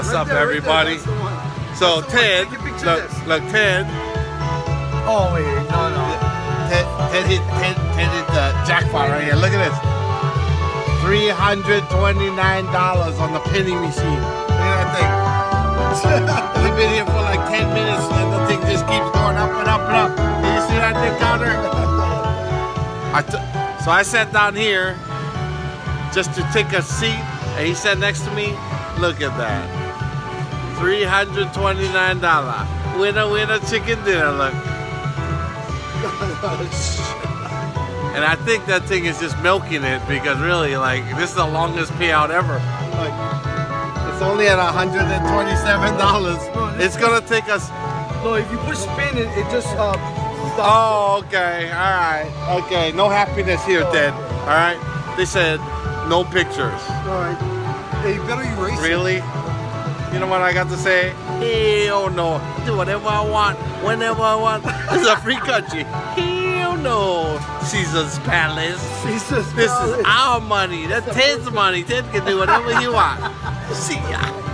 What's Right up, there, everybody? one. So That's the one. Ted, Take a picture of look, look, Ted, Oh wait, no, no. Ted, Ted hit, Ted, Ted hit the jackpot right here. Look at this. $329 on the penny machine. Look at that thing. We've been here for like 10 minutes and the thing just keeps going up and up and up. Can you see that thing counter? I so I sat down here just to take a seat and he sat next to me. Look at that. $329. Winner, winner, chicken dinner. Look. And I think that thing is just milking it because really, like, this is the longest payout ever. Like, it's only at $127. It's gonna take us. No, if you push spin, it, it just uh. Oh, okay, all right, okay. No happiness here, Ted. All right. They said no pictures. All right. they better erase it. You know what I got to say? Hell no. Do whatever I want, whenever I want. It's a free country. Hell no. Caesar's Palace. Jesus, This is our money. That's Ted's money. Ted can do whatever he wants. See ya.